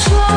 Close